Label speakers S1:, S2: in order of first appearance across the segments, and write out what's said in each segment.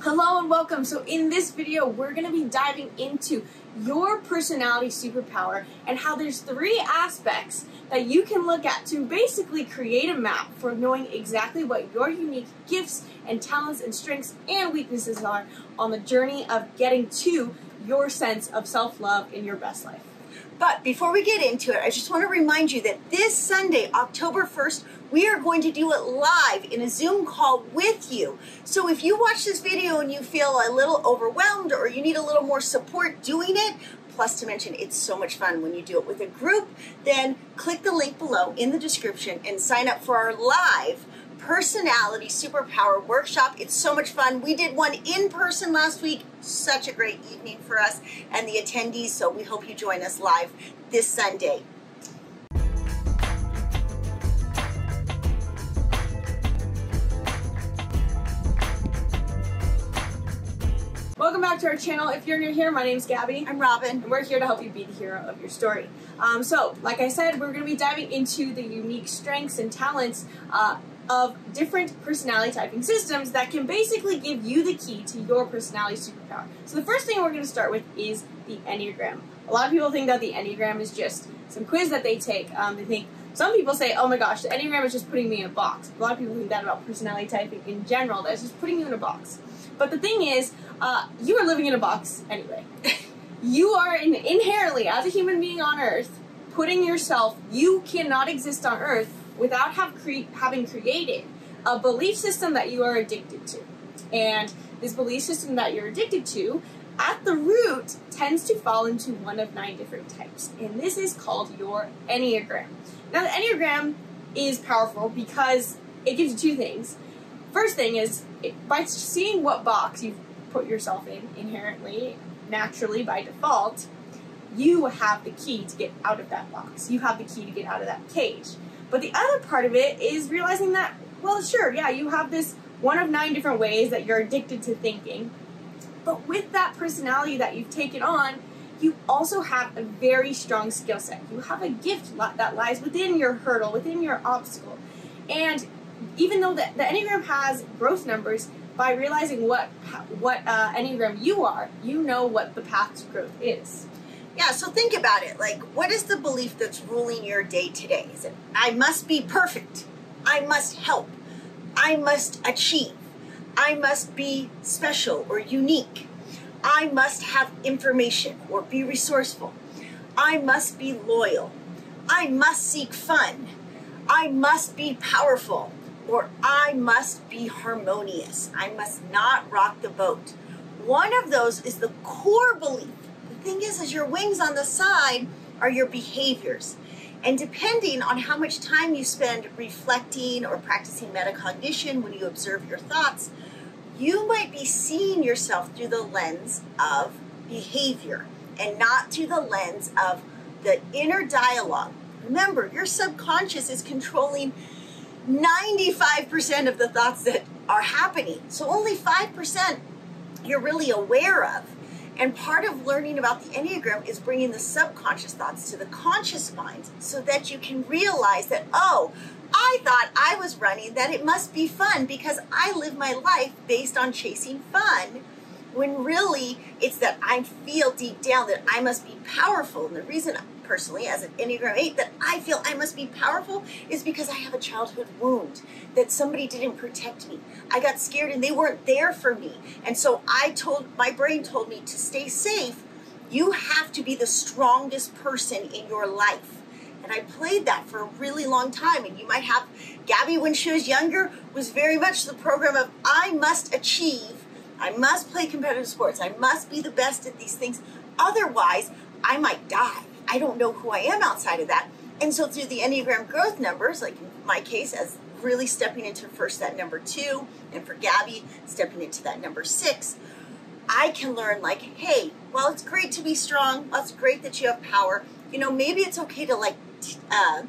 S1: Hello and welcome. So in this video, we're going to be diving into your personality superpower and how there's three aspects that you can look at to basically create a map for knowing exactly what your unique gifts and talents and strengths and weaknesses are on the journey of getting to your sense of self-love in your best life.
S2: But before we get into it, I just want to remind you that this Sunday, October 1st, we are going to do it live in a Zoom call with you. So if you watch this video and you feel a little overwhelmed or you need a little more support doing it, plus to mention it's so much fun when you do it with a group, then click the link below in the description and sign up for our live personality superpower workshop. It's so much fun. We did one in person last week. Such a great evening for us and the attendees. So we hope you join us live this Sunday.
S1: Welcome back to our channel. If you're new here, my name's Gabby.
S2: I'm Robin.
S1: And we're here to help you be the hero of your story. Um, so, like I said, we're going to be diving into the unique strengths and talents uh, of different personality typing systems that can basically give you the key to your personality superpower. So the first thing we're going to start with is the Enneagram. A lot of people think that the Enneagram is just some quiz that they take. Um, they think some people say, "Oh my gosh, the Enneagram is just putting me in a box." A lot of people think that about personality typing in general. That it's just putting you in a box. But the thing is, uh, you are living in a box anyway. you are in, inherently, as a human being on Earth, putting yourself. You cannot exist on Earth without have cre- having created a belief system that you are addicted to. And this belief system that you're addicted to, at the root, tends to fall into one of nine different types. And this is called your Enneagram. Now, the Enneagram is powerful because it gives you two things. First thing is, by seeing what box you've put yourself in inherently, naturally, by default, you have the key to get out of that box. You have the key to get out of that cage. But the other part of it is realizing that, well, sure, yeah, you have this one of nine different ways that you're addicted to thinking. But with that personality that you've taken on, you also have a very strong skill set. You have a gift that lies within your hurdle, within your obstacle. And even though the, the Enneagram has growth numbers, by realizing what what uh, Enneagram you are, you know what the path to growth is.
S2: Yeah, so think about it. Like, what is the belief that's ruling your day today? Is it, I must be perfect? I must help? I must achieve? I must be special or unique? I must have information or be resourceful? I must be loyal? I must seek fun? I must be powerful? Or I must be harmonious? I must not rock the boat. One of those is the core belief thing is, is your wings on the side are your behaviors. And depending on how much time you spend reflecting or practicing metacognition when you observe your thoughts, you might be seeing yourself through the lens of behavior and not through the lens of the inner dialogue. Remember, your subconscious is controlling 95% of the thoughts that are happening. So only 5% you're really aware of. And part of learning about the Enneagram is bringing the subconscious thoughts to the conscious mind so that you can realize that, oh, I thought I was running, that it must be fun because I live my life based on chasing fun. When really it's that I feel deep down that I must be powerful. And the reason personally as an Enneagram 8 that I feel I must be powerful is because I have a childhood wound, that somebody didn't protect me. I got scared and they weren't there for me. And so I told, my brain told me to stay safe, you have to be the strongest person in your life. And I played that for a really long time. And you might have, Gabby, when she was younger, was very much the program of I must achieve, I must play competitive sports, I must be the best at these things. Otherwise, I might die. I don't know who I am outside of that. And so through the Enneagram growth numbers, like in my case, as really stepping into first that number two, and for Gabby, stepping into that number six, I can learn like, hey, well, it's great to be strong. Well, it's great that you have power. You know, maybe it's okay to like uh,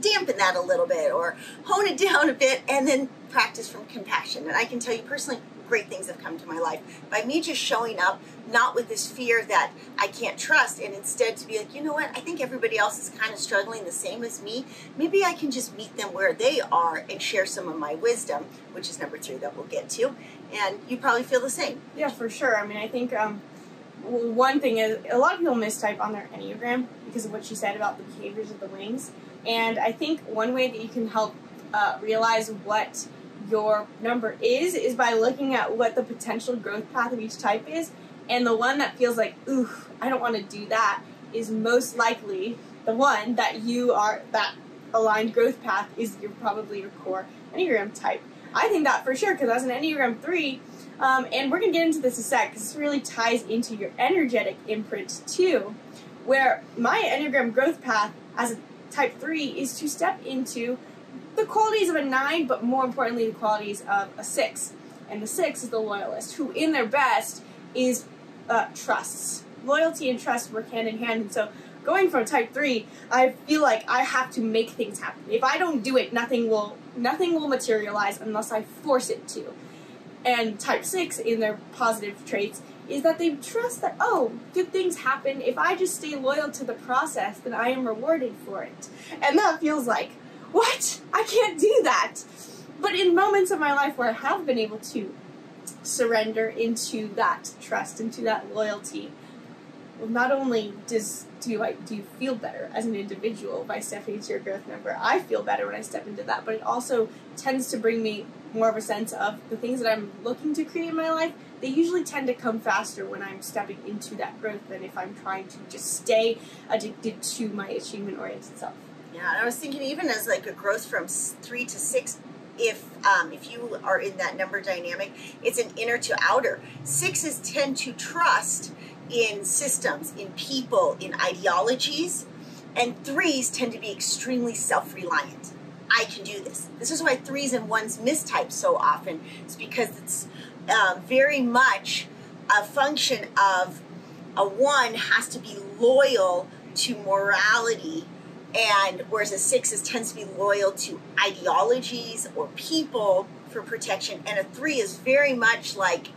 S2: dampen that a little bit or hone it down a bit and then practice from compassion. And I can tell you personally, great things have come to my life by me just showing up, not with this fear that I can't trust, and instead to be like, you know what, I think everybody else is kind of struggling the same as me. Maybe I can just meet them where they are and share some of my wisdom, which is number three that we'll get to. And you probably feel the same.
S1: Yeah, for sure. I mean, I think um, one thing is a lot of people mistype on their Enneagram because of what she said about the behaviors of the wings. And I think one way that you can help uh, realize what your number is is by looking at what the potential growth path of each type is. And the one that feels like, ooh, I don't want to do that, is most likely the one that you are, that aligned growth path is your probably your core Enneagram type. I think that for sure because as an Enneagram 3, um, and we're going to get into this a sec because this really ties into your energetic imprint too, where my Enneagram growth path as a type 3 is to step into the qualities of a 9, but more importantly, the qualities of a 6. And the 6 is the loyalist, who in their best is uh, trusts. Loyalty and trust work hand in hand, and so going from type 3, I feel like I have to make things happen. If I don't do it, nothing will nothing will materialize unless I force it to. And type 6 in their positive traits is that they trust that oh, good things happen. If I just stay loyal to the process, then I am rewarded for it. And that feels like what? I can't do that. But in moments of my life where I have been able to surrender into that trust, into that loyalty, well, not only does do I do you feel better as an individual by stepping into your growth number, I feel better when I step into that, but it also tends to bring me more of a sense of the things that I'm looking to create in my life. They usually tend to come faster when I'm stepping into that growth than if I'm trying to just stay addicted to my achievement oriented self.
S2: Yeah, I was thinking even as like a growth from three to six, if um, if you are in that number dynamic, it's an inner to outer. Sixes tend to trust in systems, in people, in ideologies, and threes tend to be extremely self-reliant. I can do this. This is why threes and ones mistype so often. It's because it's um, very much a function of a one has to be loyal to morality and whereas a six is tends to be loyal to ideologies or people for protection and a three is very much like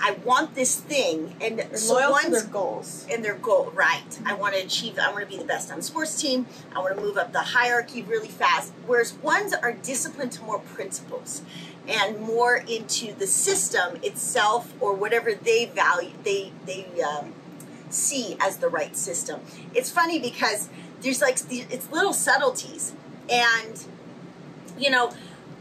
S2: i want this thing and
S1: They're
S2: so
S1: loyal to
S2: one's
S1: their goals.
S2: and their goal right. I want to achieve i want to be the best on the sports team. I want to move up the hierarchy really fast. Whereas ones are disciplined to more principles and more into the system itself or whatever they value they they um, see as the right system. It's funny because there's like it's little subtleties. And you know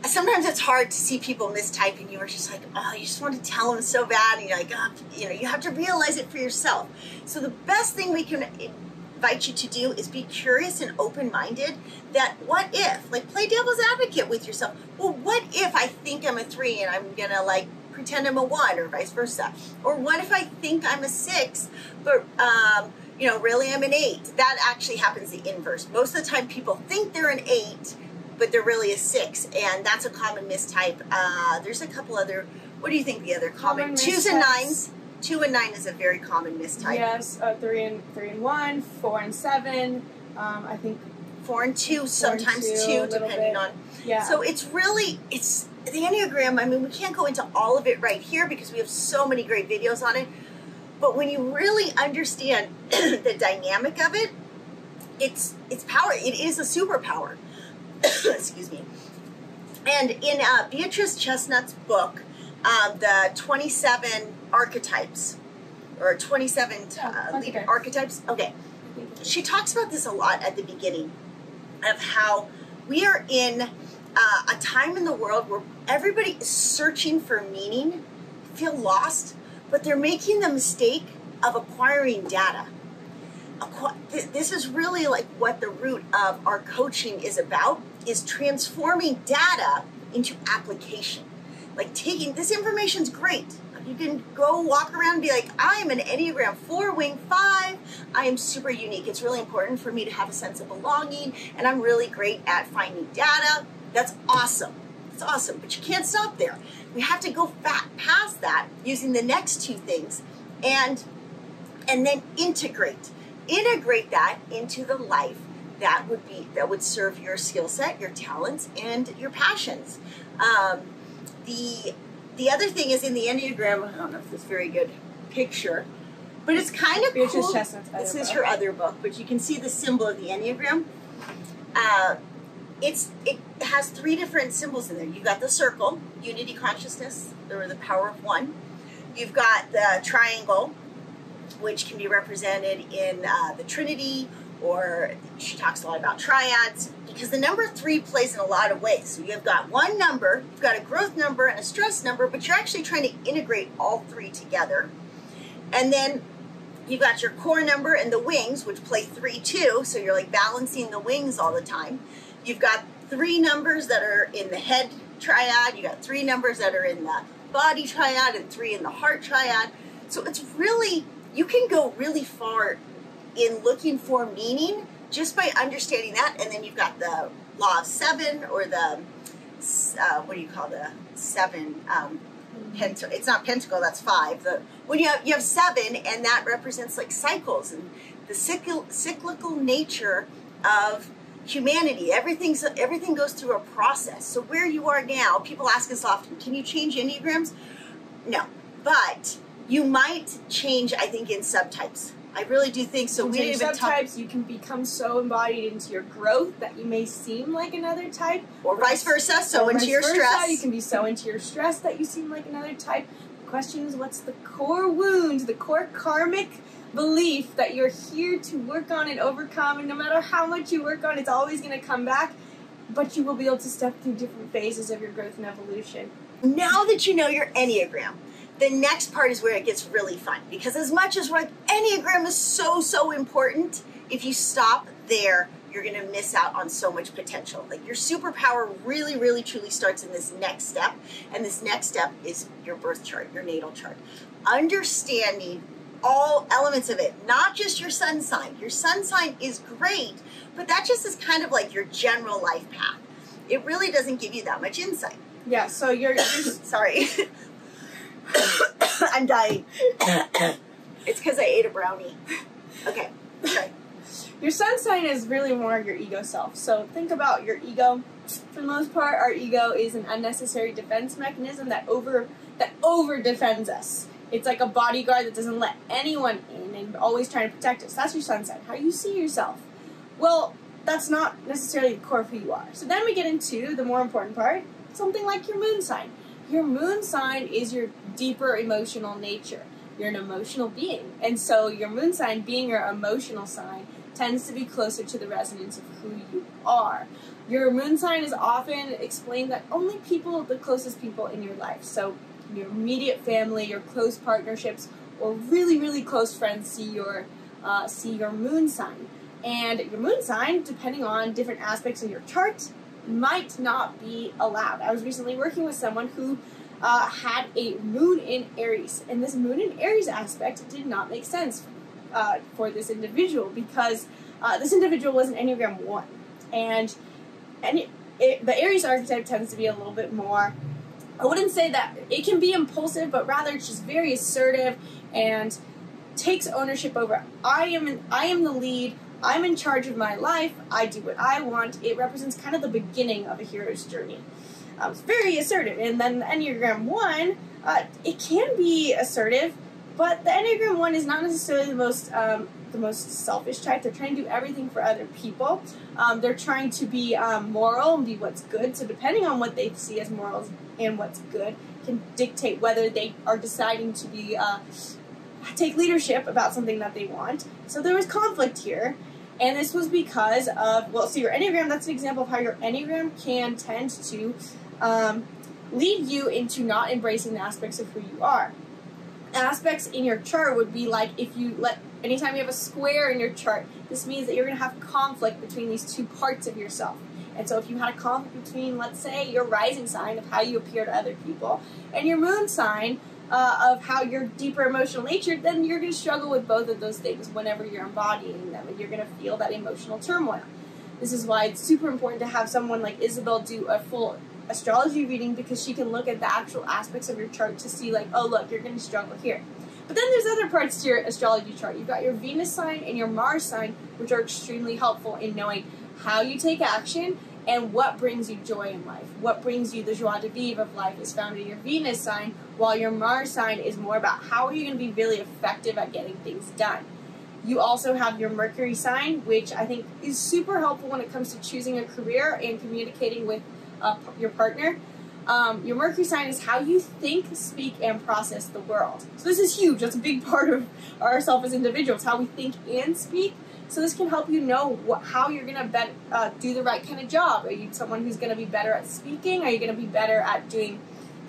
S2: sometimes it's hard to see people mistype and you're just like oh you just want to tell them so bad and you're like oh, you know you have to realize it for yourself. So the best thing we can invite you to do is be curious and open-minded that what if like play devil's advocate with yourself. Well what if i think i'm a three and i'm gonna like pretend i'm a one or vice versa. Or what if i think i'm a six but um, you know really i'm an eight that actually happens the inverse most of the time people think they're an eight but they're really a six and that's a common mistype uh, there's a couple other what do you think the other common,
S1: Common
S2: twos and nines two and nine is a very common mistype
S1: Yes, uh, three and three and one, four and seven. Um, I think
S2: four and two sometimes
S1: two,
S2: two depending
S1: bit.
S2: on
S1: yeah.
S2: So it's really it's the Enneagram, I mean we can't go into all of it right here because we have so many great videos on it. But when you really understand the dynamic of it, it's it's power. It is a superpower. Excuse me. And in uh, Beatrice Chestnut's book, um, the 27 archetypes, or 27
S1: Yeah,
S2: uh, leader archetypes, okay, she talks about this a lot at the beginning of how we are in uh, a time in the world where everybody is searching for meaning, feel lost, but they're making the mistake of acquiring data. This is really like what the root of our coaching is about is transforming data into application. Like taking this information's great. You can go walk around and be like, I am an Enneagram 4 wing 5. I am super unique. It's really important for me to have a sense of belonging, and I'm really great at finding data. That's awesome. It's awesome, but you can't stop there. We have to go fat past that using the next two things and and then integrate. Integrate that into the life that would be that would serve your skill set, your talents, and your passions. Um, the the other thing is in the Enneagram. I don't know if this is a very good picture, but it's kind of
S1: Beatrice
S2: cool.
S1: Chestnut's
S2: This is
S1: book.
S2: her other book, but you can see the symbol of the Enneagram. Uh, it's it has three different symbols in there. You've got the circle, unity consciousness, or the power of one. You've got the triangle, which can be represented in uh, the Trinity, or she talks a lot about triads, because the number three plays in a lot of ways. So you've got one number, you've got a growth number and a stress number, but you're actually trying to integrate all three together. And then you've got your core number and the wings, which play three too, so you're like balancing the wings all the time. You've got three numbers that are in the head triad, you got three numbers that are in the body triad, and three in the heart triad. So it's really, you can go really far in looking for meaning just by understanding that. And then you've got the law of seven or the, uh, what do you call the seven? Um, it's not pentacle, that's five. The, when you have, you have seven, and that represents like cycles and the cyclical nature of humanity. Everything's everything goes through a process. So where you are now, people ask us often, can you change enneagrams? No, but you might change. I think in subtypes. I really do think so. We didn't
S1: subtypes,
S2: talk,
S1: you can become so embodied into your growth that you may seem like another type,
S2: or vice versa. So into your
S1: versa,
S2: stress.
S1: You can be so into your stress that you seem like another type. The question is, what's the core wound, the core karmic belief that you're here to work on and overcome, and no matter how much you work on, it's always going to come back. But you will be able to step through different phases of your growth and evolution.
S2: now that you know your Enneagram, the next part is where it gets really fun. Because as much as like Enneagram is so, so important, if you stop there, you're gonna miss out on so much potential. Like your superpower really, really truly starts in this next step. And this next step is your birth chart, your natal chart. Understanding all elements of it, not just your sun sign. Your sun sign is great, but that just is kind of like your general life path. It really doesn't give you that much insight.
S1: Yeah, so you're, you're
S2: Sorry. I'm dying. it's because I ate a brownie. Okay, sorry.
S1: Your sun sign is really more your ego self. So think about your ego. For the most part, our ego is an unnecessary defense mechanism that over that over defends us. It's like a bodyguard that doesn't let anyone in and always trying to protect us. That's your sun sign. How you see yourself. Well, that's not necessarily the core of who you are. So then we get into the more important part, something like your moon sign. Your moon sign is your deeper emotional nature. You're an emotional being. And so your moon sign, being your emotional sign, tends to be closer to the resonance of who you are. Your moon sign is often explained that only people, the closest people in your life, so your immediate family, your close partnerships, or really, really close friends see your uh, see your moon sign. And your moon sign, depending on different aspects of your chart, might not be allowed. I was recently working with someone who uh, had a moon in Aries, and this moon in Aries aspect did not make sense uh, for this individual because uh, this individual was an Enneagram 1. And, and it, it, the Aries archetype tends to be a little bit more, I wouldn't say that it can be impulsive, but rather it's just very assertive and takes ownership over I am I am the lead. I'm in charge of my life. I do what I want. It represents kind of the beginning of a hero's journey. Um, it's very assertive. And then the Enneagram 1, uh, it can be assertive, but the Enneagram 1 is not necessarily the most um, the most selfish type. They're trying to do everything for other people. Um, they're trying to be um, moral and be what's good. So depending on what they see as morals and what's good, can dictate whether they are deciding to be uh, take leadership about something that they want. So there was conflict here. And this was because of, well, so your Enneagram, that's an example of how your Enneagram can tend to um, lead you into not embracing the aspects of who you are. Aspects in your chart would be like if you let, anytime you have a square in your chart, this means that you're going to have conflict between these two parts of yourself. And so if you had a conflict between, let's say, your rising sign of how you appear to other people and your moon sign uh, of how you're deeper emotional nature, then you're going to struggle with both of those things whenever you're embodying them, and you're going to feel that emotional turmoil. This is why it's super important to have someone like Isabelle do a full astrology reading because she can look at the actual aspects of your chart to see, like, oh, look, you're going to struggle here. But then there's other parts to your astrology chart. You've got your Venus sign and your Mars sign, which are extremely helpful in knowing how you take action and what brings you joy in life. What brings you the joie de vivre of life is found in your Venus sign, while your Mars sign is more about how are you going to be really effective at getting things done. You also have your Mercury sign, which I think is super helpful when it comes to choosing a career and communicating with uh, your partner. Um, your Mercury sign is how you think, speak, and process the world. So this is huge. That's a big part of ourselves as individuals, how we think and speak. So this can help you know what, how you're gonna bet, uh, do the right kind of job. Are you someone who's gonna be better at speaking? Are you gonna be better at doing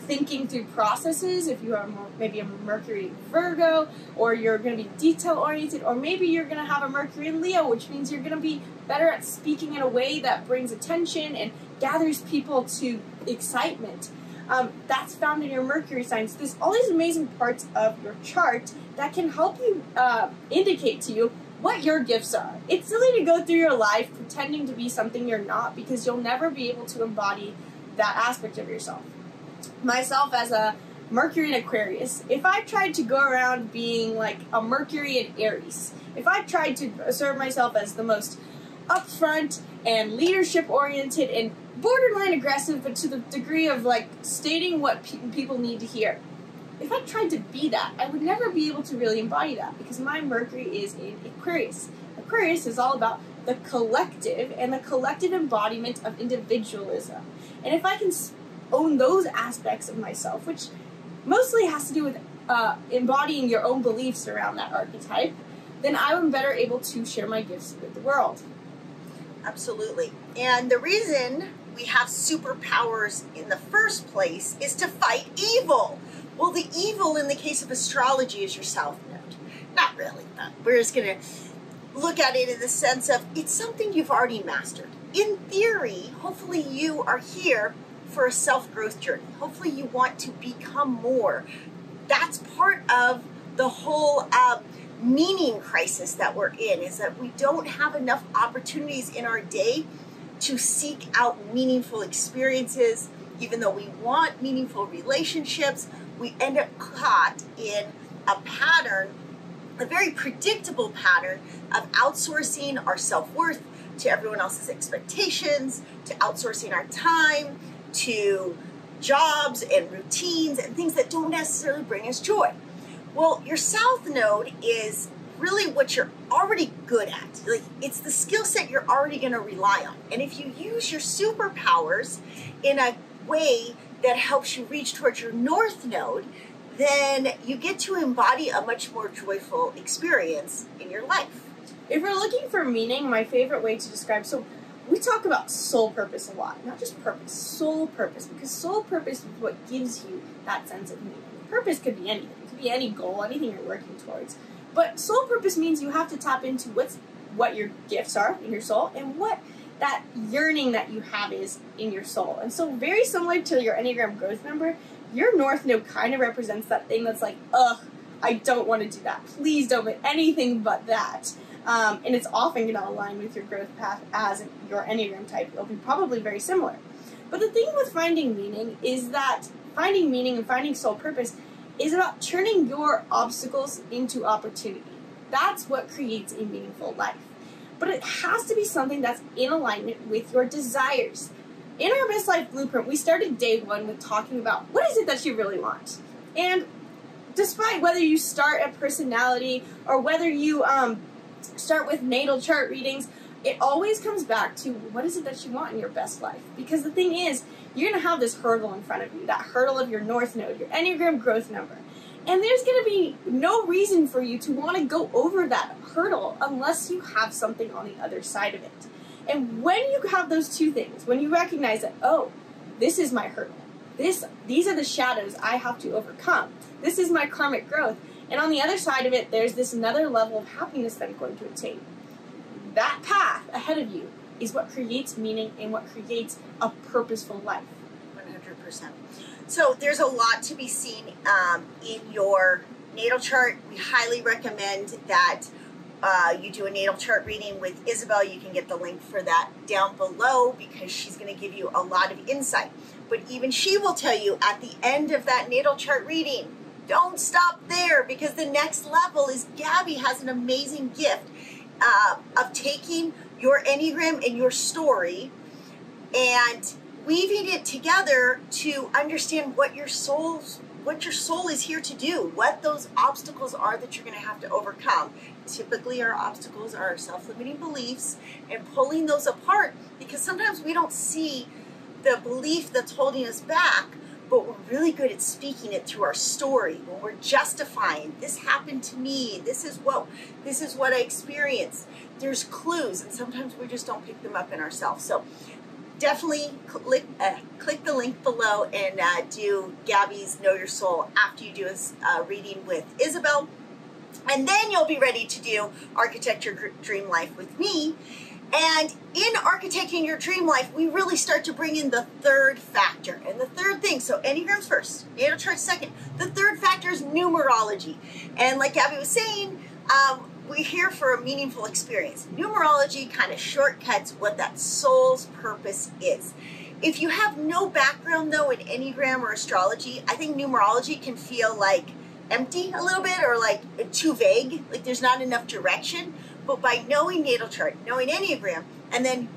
S1: thinking through processes? If you are maybe a Mercury Virgo, or you're gonna be detail oriented, or maybe you're gonna have a Mercury in Leo, which means you're gonna be better at speaking in a way that brings attention and gathers people to excitement. Um, that's found in your Mercury signs. There's all these amazing parts of your chart that can help you uh, indicate to you what your gifts are. It's silly to go through your life pretending to be something you're not because you'll never be able to embody that aspect of yourself. Myself as a Mercury in Aquarius, if I tried to go around being like a Mercury in Aries, if I tried to assert myself as the most upfront and leadership oriented and borderline aggressive, but to the degree of like stating what pe- people need to hear, if I tried to be that, I would never be able to really embody that because my Mercury is in Aquarius. Aquarius is all about the collective and the collective embodiment of individualism. And if I can own those aspects of myself, which mostly has to do with uh, embodying your own beliefs around that archetype, then I'm better able to share my gifts with the world.
S2: Absolutely. And the reason we have superpowers in the first place is to fight evil. Well, the evil in the case of astrology is your south node. Not really, but we're just going to look at it in the sense of it's something you've already mastered. In theory, hopefully you are here for a self growth journey. Hopefully you want to become more. That's part of the whole uh, meaning crisis that we're in is that we don't have enough opportunities in our day to seek out meaningful experiences even though we want meaningful relationships we end up caught in a pattern, a very predictable pattern of outsourcing our self worth to everyone else's expectations, to outsourcing our time to jobs and routines and things that don't necessarily bring us joy. Well, your South Node is really what you're already good at. Like it's the skill set you're already going to rely on. And if you use your superpowers in a way that helps you reach towards your north node, then you get to embody a much more joyful experience in your life.
S1: If you're looking for meaning, my favorite way to describe so we talk about soul purpose a lot, not just purpose, soul purpose, because soul purpose is what gives you that sense of meaning. Purpose could be anything, be any goal, anything you're working towards. But soul purpose means you have to tap into what's what your gifts are in your soul and what that yearning that you have is in your soul. And so, very similar to your Enneagram growth number, your North Node kind of represents that thing that's like, ugh, I don't want to do that. Please don't do anything but that. Um, and it's often going to align with your growth path as your Enneagram type. It'll be probably very similar. But the thing with finding meaning is that finding meaning and finding soul purpose is about turning your obstacles into opportunity. That's what creates a meaningful life but it has to be something that's in alignment with your desires. In our Best Life Blueprint, we started day one with talking about what is it that you really want. And despite whether you start at personality or whether you um, start with natal chart readings, it always comes back to what is it that you want in your best life. Because the thing is, you're going to have this hurdle in front of you, that hurdle of your North Node, your Enneagram growth number. And there's going to be no reason for you to want to go over that hurdle unless you have something on the other side of it. And when you have those two things, when you recognize that, oh, this is my hurdle. This these are the shadows I have to overcome. This is my karmic growth. And on the other side of it, there's this another level of happiness that I'm going to attain. That path ahead of you is what creates meaning and what creates a purposeful life.
S2: 100%. So there's a lot to be seen um, in your natal chart. We highly recommend that uh, you do a natal chart reading with Isabelle. You can get the link for that down below because she's going to give you a lot of insight. But even she will tell you at the end of that natal chart reading, don't stop there because the next level is Gabby has an amazing gift uh, of taking your Enneagram and your story and weaving it together to understand what your soul's what your soul is here to do, what those obstacles are that you're going to have to overcome. Typically, our obstacles are our self limiting beliefs and pulling those apart because sometimes we don't see the belief that's holding us back, but we're really good at speaking it through our story. When we're justifying this happened to me. This is what this is what i experienced. There's clues and sometimes we just don't pick them up in ourselves. So definitely click, uh, click the link below and uh, do gabby's know your soul after you do a uh, reading with Isabelle. And then you'll be ready to do architecture dream life with me and in architecting your dream life, we really start to bring in the third factor. And the third thing, so Enneagrams first, natal chart second. The third factor is numerology. And like Gabby was saying, um, we're here for a meaningful experience. Numerology kind of shortcuts what that soul's purpose is. If you have no background though in Enneagram or astrology, I think numerology can feel like empty a little bit or like too vague, like there's not enough direction. But by knowing natal chart, knowing Enneagram, and then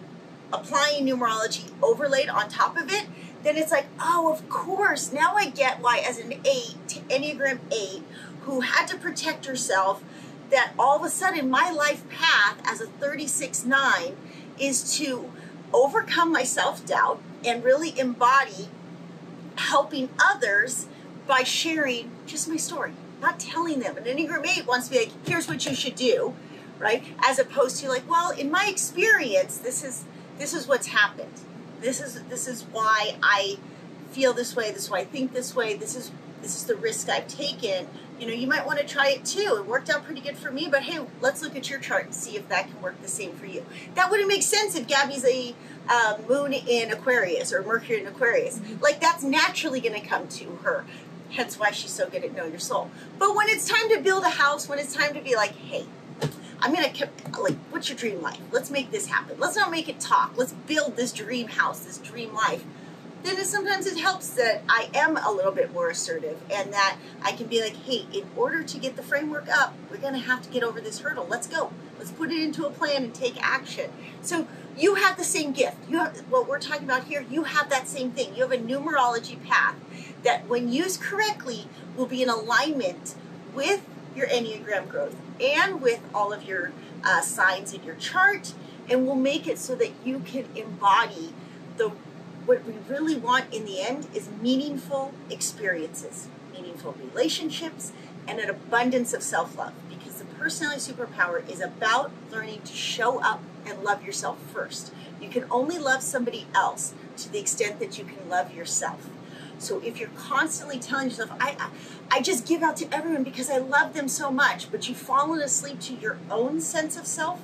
S2: applying numerology overlaid on top of it, then it's like, oh, of course, now I get why, as an 8, Enneagram 8, who had to protect herself, that all of a sudden my life path as a 36 9 is to overcome my self doubt and really embody helping others by sharing just my story, not telling them. An Enneagram 8 wants to be like, here's what you should do right? As opposed to like, well, in my experience, this is this is what's happened. This is this is why I feel this way. This is why I think this way. This is this is the risk I've taken. You know, you might want to try it too. It worked out pretty good for me, but hey, let's look at your chart and see if that can work the same for you. That wouldn't make sense if Gabby's a uh, moon in Aquarius or Mercury in Aquarius. Mm-hmm. Like that's naturally going to come to her. Hence why she's so good at know your soul. But when it's time to build a house, when it's time to be like, hey, I'm gonna keep, like, what's your dream life? Let's make this happen. Let's not make it talk. Let's build this dream house, this dream life. Then it, sometimes it helps that I am a little bit more assertive and that I can be like, hey, in order to get the framework up, we're gonna have to get over this hurdle. Let's go. Let's put it into a plan and take action. So you have the same gift. You have what we're talking about here. You have that same thing. You have a numerology path that, when used correctly, will be in alignment with your Enneagram growth and with all of your uh, signs in your chart, and we'll make it so that you can embody the what we really want in the end is meaningful experiences, meaningful relationships, and an abundance of self-love. Because the personality superpower is about learning to show up and love yourself first. You can only love somebody else to the extent that you can love yourself. So if you're constantly telling yourself, I, I, I just give out to everyone because I love them so much, but you've fallen asleep to your own sense of self,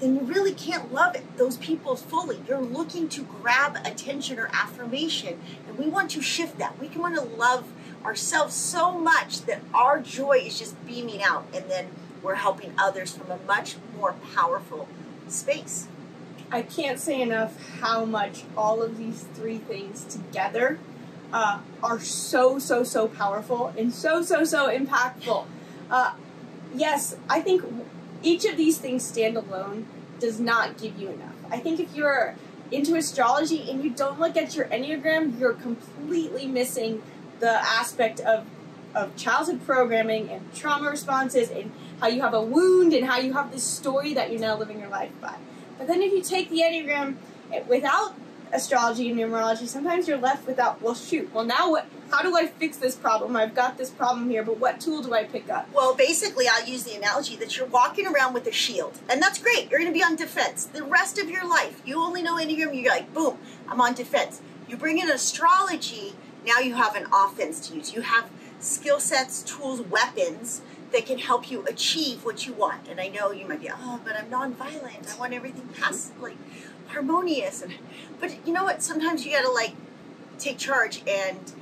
S2: then you really can't love it, those people fully. You're looking to grab attention or affirmation, and we want to shift that. We can want to love ourselves so much that our joy is just beaming out, and then we're helping others from a much more powerful space.
S1: I can't say enough how much all of these three things together uh, are so, so, so powerful and so, so, so impactful. Uh, yes, I think each of these things stand alone does not give you enough. I think if you're into astrology and you don't look at your Enneagram, you're completely missing the aspect of, of childhood programming and trauma responses and how you have a wound and how you have this story that you're now living your life by. But then if you take the Enneagram eh, without astrology and numerology, sometimes you're left without, well, shoot, well, now what? How do I fix this problem? I've got this problem here, but what tool do I pick up?
S2: Well, basically, I'll use the analogy that you're walking around with a shield, and that's great. You're going to be on defense the rest of your life. You only know Enneagram, you're like, boom, I'm on defense. You bring in astrology, now you have an offense to use. You have skill sets, tools, weapons that can help you achieve what you want. And I know you might be, oh, but I'm nonviolent. I want everything past like harmonious. And but you know what? Sometimes you gotta like take charge and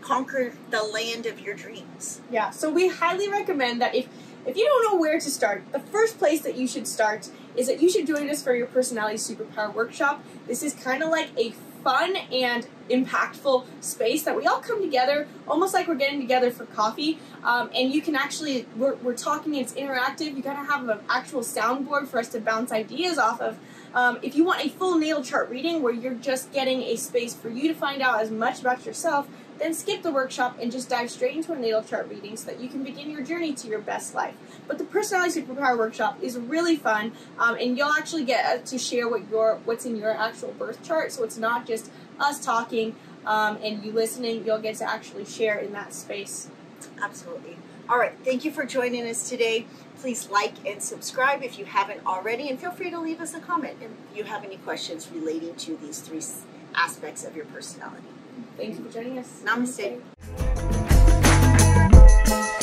S2: conquer the land of your dreams.
S1: Yeah. So we highly recommend that if if you don't know where to start, the first place that you should start is that you should join us for your personality superpower workshop. This is kind of like a fun and impactful space that we all come together almost like we're getting together for coffee. Um, and you can actually we're, we're talking it's interactive. You gotta have an actual soundboard for us to bounce ideas off of. Um, if you want a full natal chart reading where you're just getting a space for you to find out as much about yourself then skip the workshop and just dive straight into a natal chart reading so that you can begin your journey to your best life. But the personality superpower workshop is really fun, um, and you'll actually get to share what your what's in your actual birth chart. So it's not just us talking um, and you listening. You'll get to actually share in that space.
S2: Absolutely. All right. Thank you for joining us today. Please like and subscribe if you haven't already, and feel free to leave us a comment if you have any questions relating to these three aspects of your personality.
S1: Thank you for joining us.
S2: Namaste. Namaste.